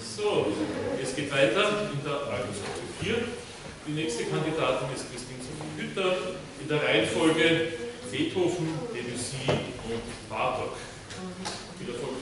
So, es geht weiter in der Altersgruppe 4. Die nächste Kandidatin ist Christine Sophie Hütter in der Reihenfolge Beethoven, Debussy und Bartok. Viel Erfolg.